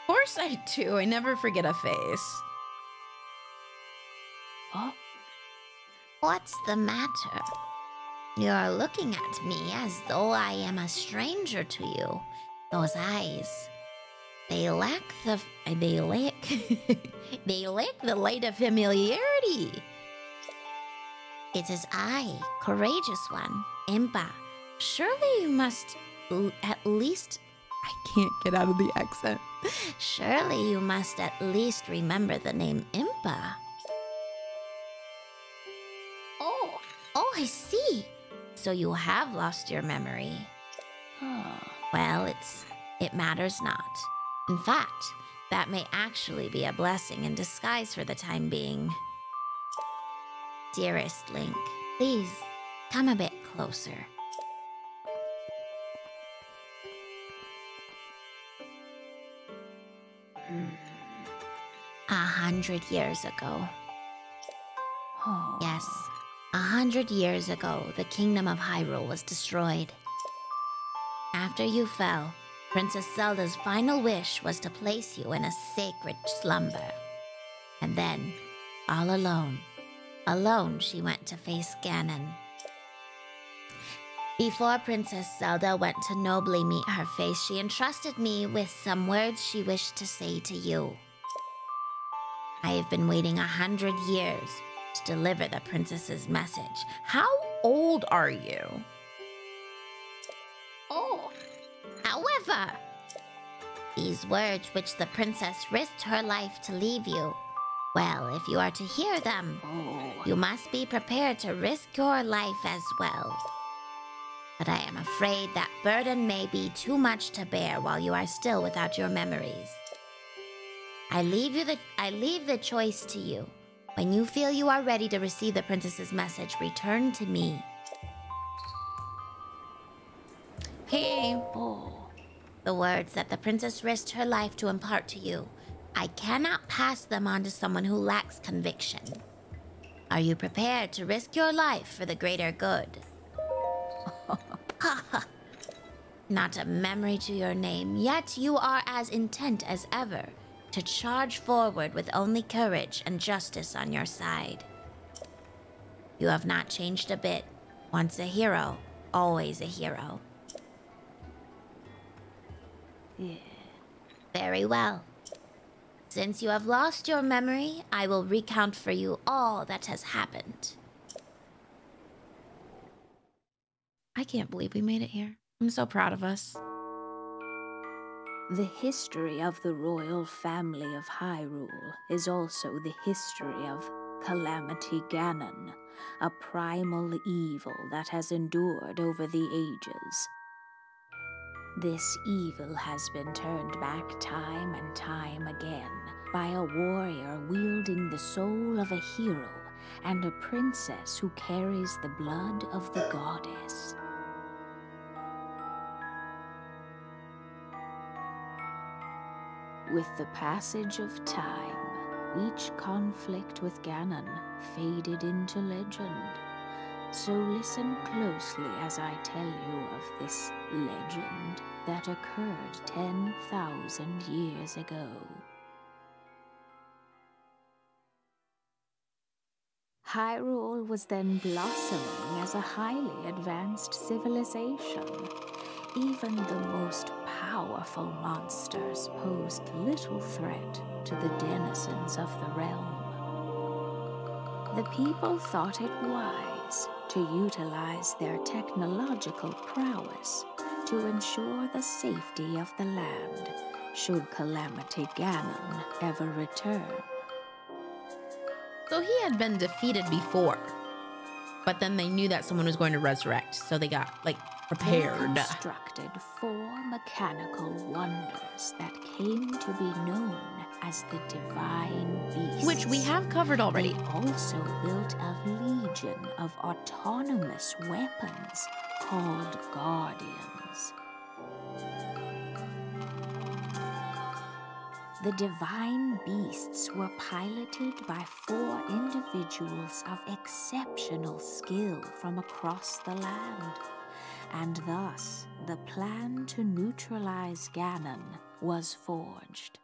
Of course I do. I never forget a face. Oh, What's the matter? You're looking at me as though I am a stranger to you. Those eyes. They lack the. They lack. they lack the light of familiarity. It is I, courageous one, Impa. Surely you must at least. I can't get out of the accent. Surely you must at least remember the name Impa. I see. So you have lost your memory. Well, it's it matters not. In fact, that may actually be a blessing in disguise for the time being. Dearest Link, please come a bit closer. A hundred years ago, oh. Yes. A hundred years ago, the kingdom of Hyrule was destroyed. After you fell, Princess Zelda's final wish was to place you in a sacred slumber. And then, all alone, alone she went to face Ganon. Before Princess Zelda went to nobly meet her face, she entrusted me with some words she wished to say to you. I have been waiting a hundred years to deliver the princess's message. How old are you? Oh, however, these words which the princess risked her life to leave you, well, if you are to hear them, Oh. you must be prepared to risk your life as well. But I am afraid that burden may be too much to bear while you are still without your memories. I leave you the I leave the choice to you. When you feel you are ready to receive the princess's message, return to me. Hey, Oh. The words that the princess risked her life to impart to you. I cannot pass them on to someone who lacks conviction. Are you prepared to risk your life for the greater good? Not a memory to your name, yet you are as intent as ever to charge forward with only courage and justice on your side. You have not changed a bit. Once a hero, always a hero. Yeah. Very well. Since you have lost your memory, I will recount for you all that has happened. I can't believe we made it here. I'm so proud of us. The history of the royal family of Hyrule is also the history of Calamity Ganon, a primal evil that has endured over the ages. This evil has been turned back time and time again by a warrior wielding the soul of a hero and a princess who carries the blood of the goddess. With the passage of time, each conflict with Ganon faded into legend. So listen closely as I tell you of this legend that occurred 10,000 years ago. Hyrule was then blossoming as a highly advanced civilization. Even the most powerful monsters posed little threat to the denizens of the realm. The people thought it wise to utilize their technological prowess to ensure the safety of the land should Calamity Ganon ever return. So he had been defeated before. But then they knew that someone was going to resurrect, so they got like prepared. constructed four mechanical wonders that came to be known as the Divine Beasts. Which we have covered already. They also built a legion of autonomous weapons called Guardians. The divine beasts were piloted by four individuals of exceptional skill from across the land, and thus the plan to neutralize Ganon was forged.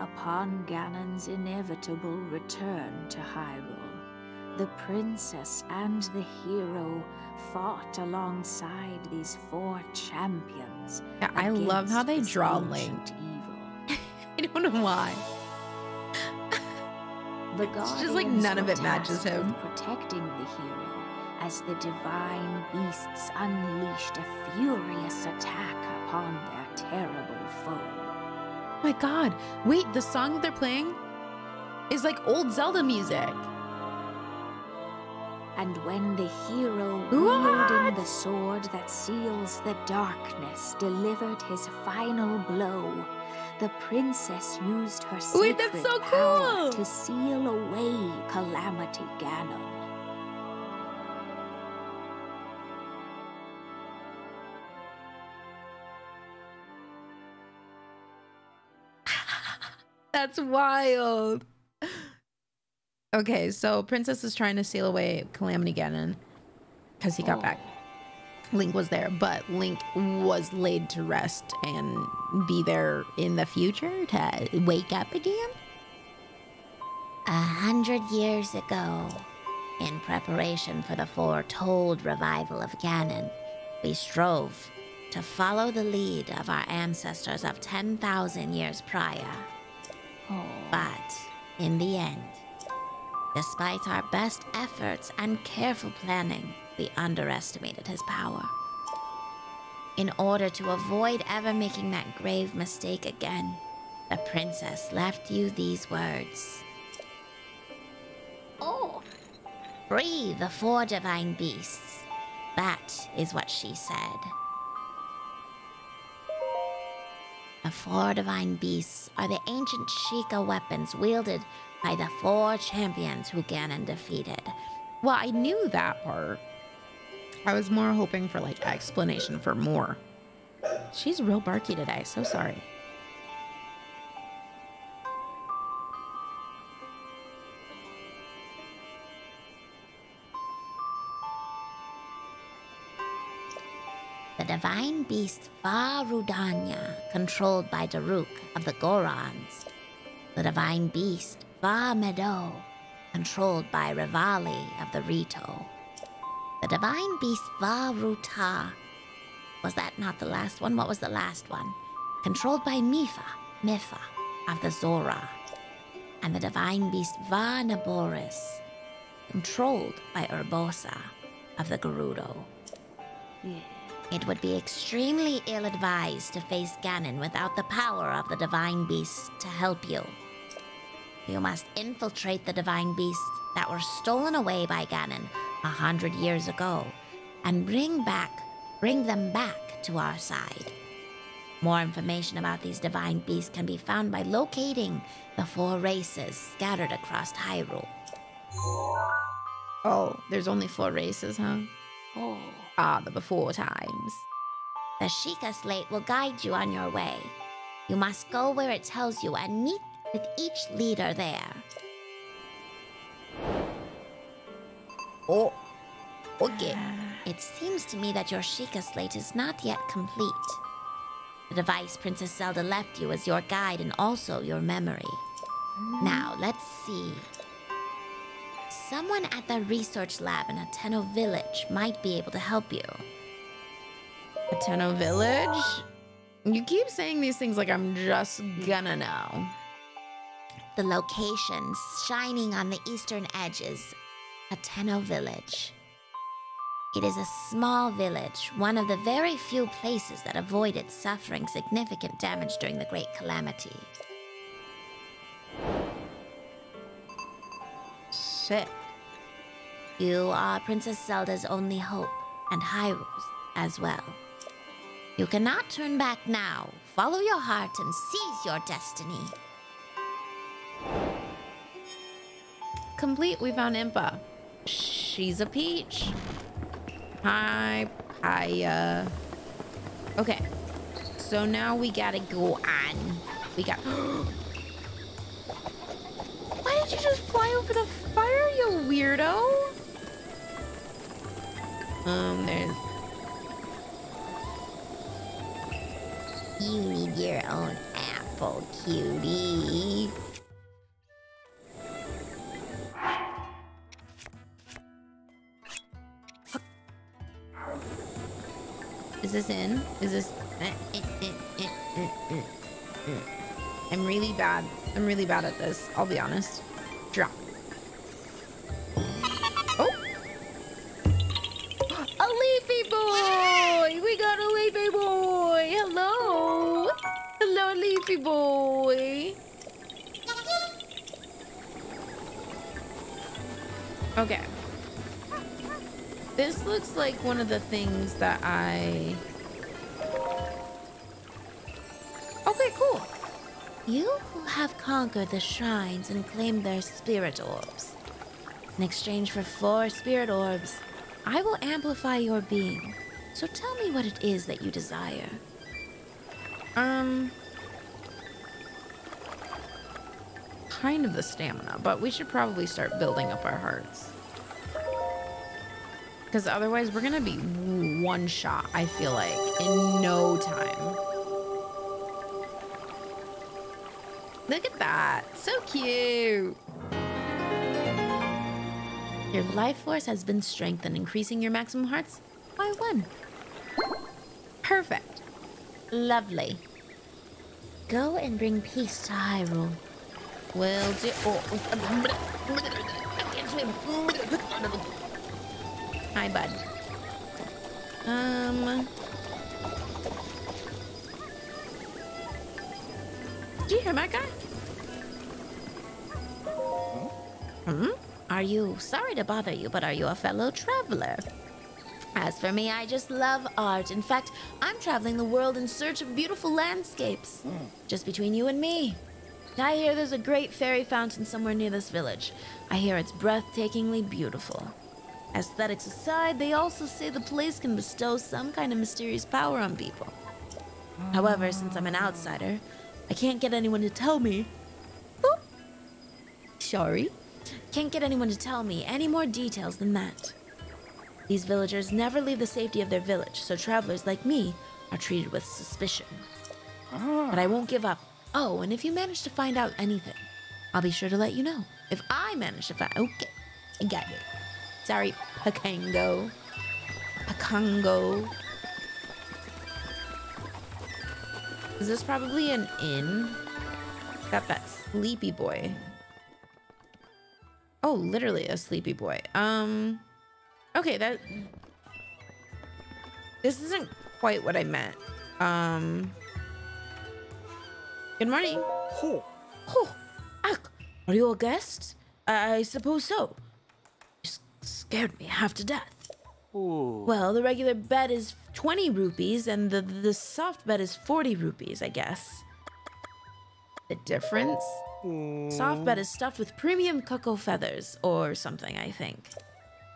Upon Ganon's inevitable return to Hyrule, the princess and the hero fought alongside these four champions. Yeah, I love how they draw Link. Evil. I don't know why. The It's just like none of it matches him. Protecting the hero as the divine beasts unleashed a furious attack upon their terrible foe. my god. Wait, the song they're playing is like old Zelda music. And when the hero What? wielding the sword that seals the darkness delivered his final blow, the princess used her Wait, secret that's so power cool. to seal away Calamity Ganon. That's wild. Okay, so Princess is trying to seal away Calamity Ganon because he got Oh. back. Link was there, but Link was laid to rest and be there in the future to wake up again. A hundred years ago, in preparation for the foretold revival of Ganon, we strove to follow the lead of our ancestors of 10,000 years prior. Oh, But in the end, despite our best efforts and careful planning, underestimated his power. In order to avoid ever making that grave mistake again, the princess left you these words. Oh! Free the four divine beasts. That is what she said. The four divine beasts are the ancient Sheikah weapons wielded by the four champions who Ganon defeated. Well, I knew that part. I was more hoping for like explanation for more. She's real barky today. So sorry. The divine beast Vah Rudania, controlled by Daruk of the Gorons. The divine beast Vah Medoh, controlled by Revali of the Rito. Divine beast Vah Ruta. Was that not the last one? What was the last one? Controlled by Mipha, Mipha of the Zora. And the divine beast Vah Naboris, controlled by Urbosa of the Gerudo. yeah. It would be extremely ill advised to face Ganon without the power of the Divine Beasts to help you. You must infiltrate the Divine Beasts that were stolen away by Ganon a hundred years ago and bring back, bring them back to our side. More information about these divine beasts can be found by locating the four races scattered across Hyrule. Oh, there's only four races, huh? Oh, Ah, the before times. The Sheikah slate will guide you on your way. You must go where it tells you and meet with each leader there. Oh, okay. Uh, it seems to me that your Sheikah slate is not yet complete. The device Princess Zelda left you as your guide and also your memory. Hmm? Now, let's see. Someone at the research lab in Hateno Village might be able to help you. Hateno Village? You keep saying these things like I'm just gonna know. The location shining on the eastern edges, Hateno Village. It is a small village, one of the very few places that avoided suffering significant damage during the Great Calamity. Shit. You are Princess Zelda's only hope, and Hyrule's as well. You cannot turn back now. Follow your heart and seize your destiny. Complete, we found Impa. She's a peach. Hi, Paya. Okay. So now we gotta go on. We got. Why did you just fly over the fire, you weirdo? Um, there's. You need your own apple, cutie. Is this in? Is this? Eh, eh, eh, I'm really bad. I'm really bad at this. I'll be honest. Drop. One of the things that I... Okay, cool. You who have conquered the shrines and claimed their spirit orbs. In exchange for four spirit orbs, I will amplify your being. So tell me what it is that you desire. Um... Kind of the stamina, but we should probably start building up our hearts. Because otherwise we're going to be one shot, I feel like, in no time. Look at that. So cute. Your life force has been strengthened, increasing your maximum hearts by one. Perfect. Lovely. Go and bring peace to Hyrule. Will do. Oh. Hi, bud. Um. Do you hear that guy? Hmm? Are you sorry to bother you, but are you a fellow traveler? As for me, I just love art. In fact, I'm traveling the world in search of beautiful landscapes. Just between you and me. I hear there's a great fairy fountain somewhere near this village. I hear it's breathtakingly beautiful. Aesthetics aside, they also say the place can bestow some kind of mysterious power on people. However, since I'm an outsider, I can't get anyone to tell me. Oop. Sorry. Can't get anyone to tell me any more details than that. These villagers never leave the safety of their village, so travelers like me are treated with suspicion. Ah. But I won't give up. Oh, and if you manage to find out anything, I'll be sure to let you know. If I manage to find. Okay, I got it. Sorry, Pikango. Pikango. Is this probably an inn? Got that sleepy boy. Oh, literally a sleepy boy. Um, okay, that. This isn't quite what I meant. Um. Good morning. Oh, Ak, are you a guest? I suppose so. Scared me half to death. Well, the regular bed is 20 rupees, and the, the soft bed is 40 rupees, I guess. The difference? Soft bed is stuffed with premium cucco feathers, or something, I think.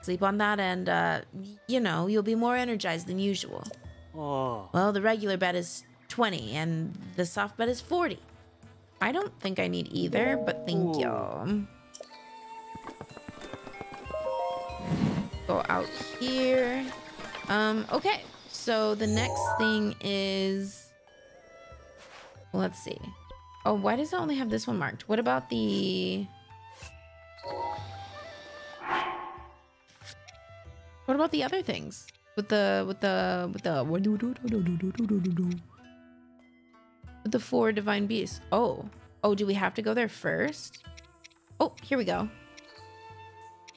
Sleep on that, and, uh, you know, you'll be more energized than usual. Well, the regular bed is 20, and the soft bed is 40. I don't think I need either, but thank you. Go out here. Um, okay. So the next thing is let's see. Oh, why does it only have this one marked? What about the What about the other things? with the with the with the with the four divine beasts. Oh, oh, do we have to go there first? Oh, here we go.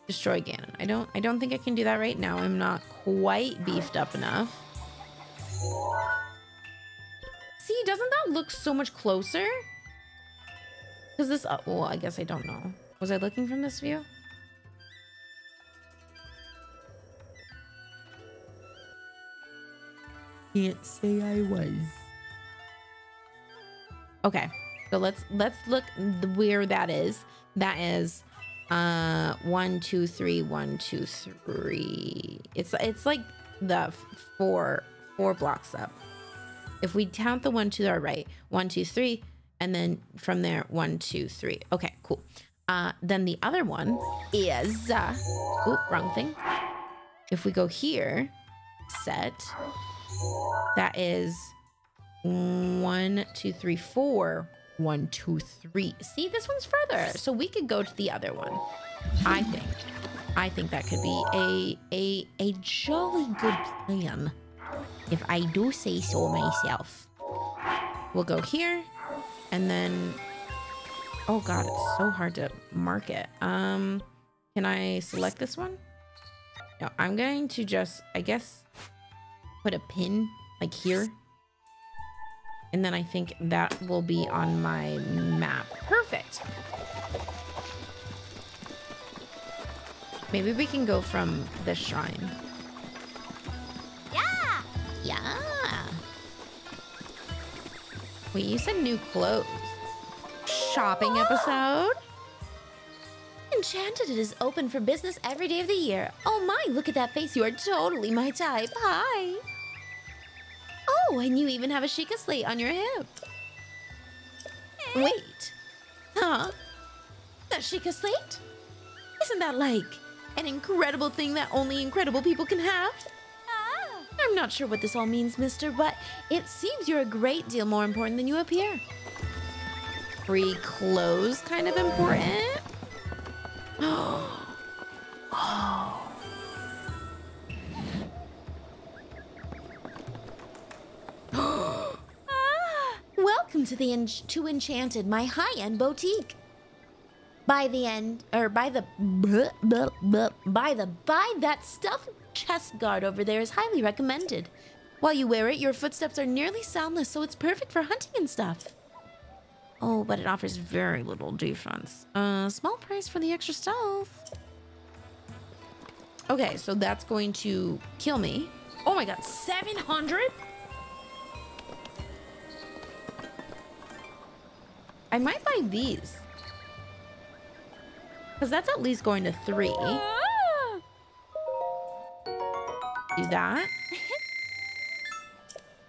Destroy Ganon. I don't I don't think I can do that right now. I'm not quite beefed up enough. See, doesn't that look so much closer? Because this, uh, well, I guess I don't know. Was I looking from this view? Can't say I was. Okay, so let's let's look where that is. That is uh one two three one two three. It's it's like the four four blocks up. If we count the one to our right, one two three, and then from there one two three. Okay, cool. Uh, then the other one is uh, oh wrong thing. If we go here, set that is one, two, three, four. One, two, three. See, this one's further. So we could go to the other one. I think. I think that could be a a a jolly good plan. If I do say so myself. We'll go here. And then Oh god, it's so hard to mark it. Um can I select this one? No, I'm going to just I guess put a pin like here. And then I think that will be on my map. Perfect. Maybe we can go from the shrine. Yeah. Yeah. Wait, you said new clothes. Shopping episode? Enchanted is open for business every day of the year. Oh my, look at that face. You are totally my type. Hi. Oh, and you even have a Sheikah slate on your hip. Wait. Huh? That Sheikah slate? Isn't that like an incredible thing that only incredible people can have? Oh. I'm not sure what this all means, mister, but it seems you're a great deal more important than you appear. Free clothes kind of important? oh. Welcome to the en- to Enchanted, my high-end boutique. By the end, or by the bleh, bleh, bleh, by the by, that stuffed chest guard over there is highly recommended. While you wear it, your footsteps are nearly soundless, so it's perfect for hunting and stuff. Oh, but it offers very little defense. Uh, small price for the extra stealth. Okay, so that's going to kill me. Oh my god, 700? I might buy these. Because that's at least going to three. Do that.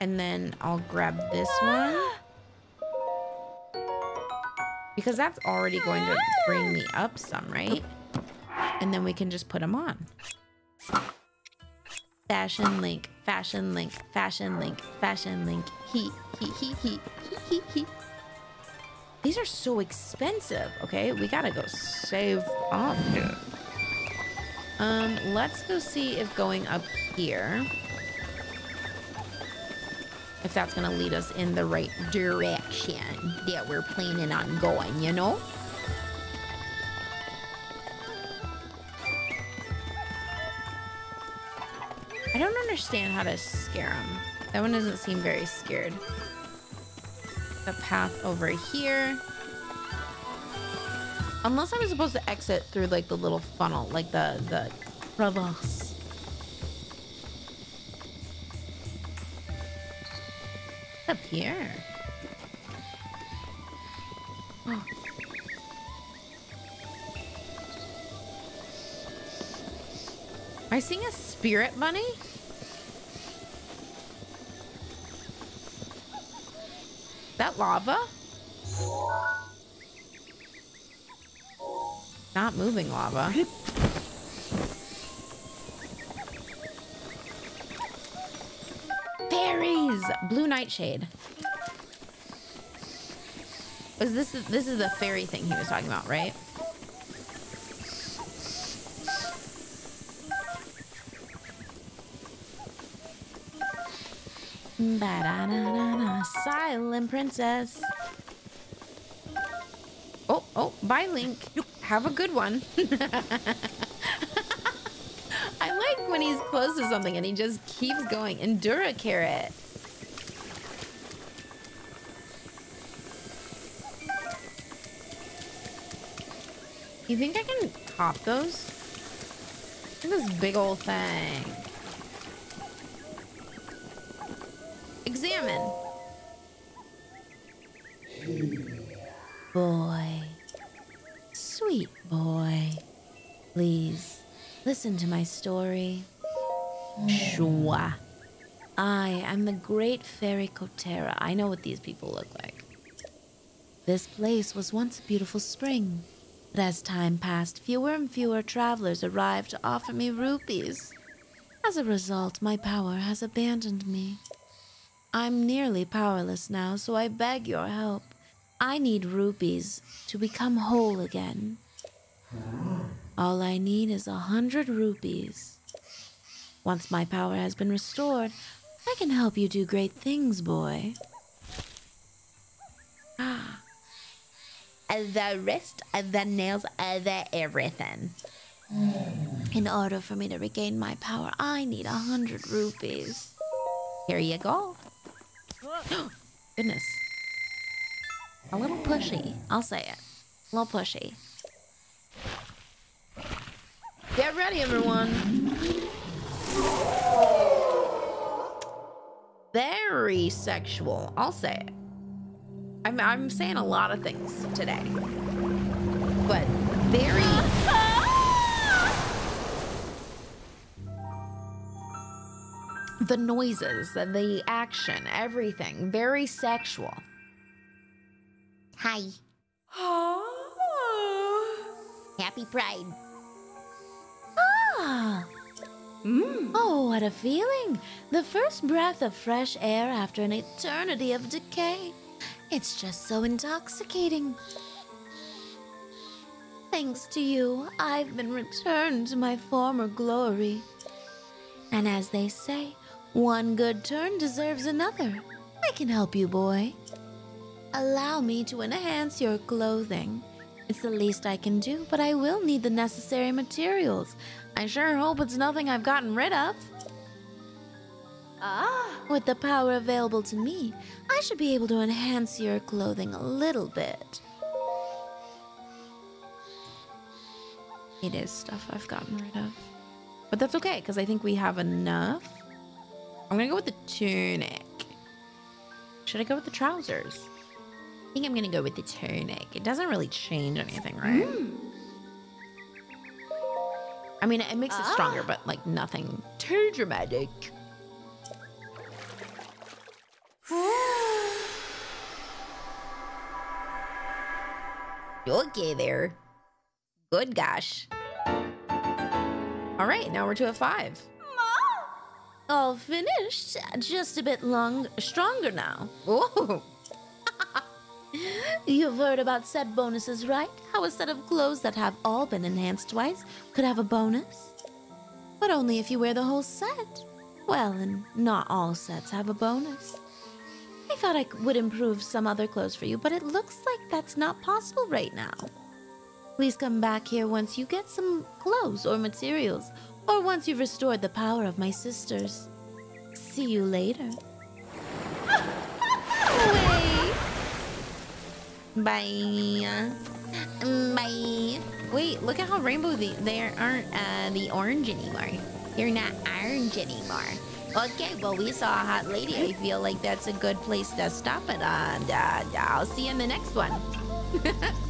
and then I'll grab this one. Because that's already going to bring me up some, right? And then we can just put them on. Fashion link, fashion link, fashion link, fashion link. He, he, he, he, he, he, he. These are so expensive. Okay, we gotta go save up. Um, let's go see if going up here, if that's gonna lead us in the right direction that we're planning on going, you know? I don't understand how to scare him. That one doesn't seem very scared the path over here. Unless I was supposed to exit through like the little funnel, like the the crevasse. Up here. Am I seeing a spirit bunny? Lava? Not moving lava. Fairies! Blue nightshade. Is this this is the fairy thing he was talking about, right? Ba-da-da-da-da. Silent princess. Oh, oh, bye, Link. Have a good one. I like when he's close to something and he just keeps going. Endura carrot. You think I can pop those? Look at this big old thing. Examine. Boy. Sweet boy. Please, listen to my story. Shwa. I am the great fairy Cotera. I know what these people look like. This place was once a beautiful spring. But as time passed, fewer and fewer travelers arrived to offer me rupees. As a result, my power has abandoned me. I'm nearly powerless now, so I beg your help. I need rupees to become whole again. All I need is a hundred rupees. Once my power has been restored, I can help you do great things, boy. Ah. The wrist, the nails, are the everything. In order for me to regain my power, I need a hundred rupees. Here you go. Goodness. A little pushy, I'll say it. A little pushy. Get ready, everyone. Very sexual, I'll say it. I'm, I'm saying a lot of things today. But very... the noises, the action, everything, very sexual. Hi. Happy Pride. Ah! Oh, what a feeling! The first breath of fresh air after an eternity of decay. It's just so intoxicating. Thanks to you, I've been returned to my former glory. And as they say, one good turn deserves another. I can help you, boy. Allow me to enhance your clothing. It's the least I can do, but I will need the necessary materials. I sure hope it's nothing I've gotten rid of. Ah! With the power available to me, I should be able to enhance your clothing a little bit. It is stuff I've gotten rid of. But that's okay, because I think we have enough. I'm gonna go with the tunic. Should I go with the trousers? I think I'm gonna go with the tunic. It doesn't really change anything, right? Hmm. I mean, it makes it ah. stronger, but like nothing too dramatic. okay there. Good gosh. All right, now we're to a five. All finished. Just a bit long, stronger now. Whoa. You've heard about set bonuses, right? How a set of clothes that have all been enhanced twice could have a bonus? But only if you wear the whole set. Well, and not all sets have a bonus. I thought I would improve some other clothes for you, but it looks like that's not possible right now. Please come back here once you get some clothes or materials, or once you've restored the power of my sisters. See you later. Bye. Bye. Wait, look at how rainbow the, they aren't uh, the orange anymore. You're not orange anymore. Okay, well, we saw a hot lady. I feel like that's a good place to stop it. And uh, I'll see you in the next one.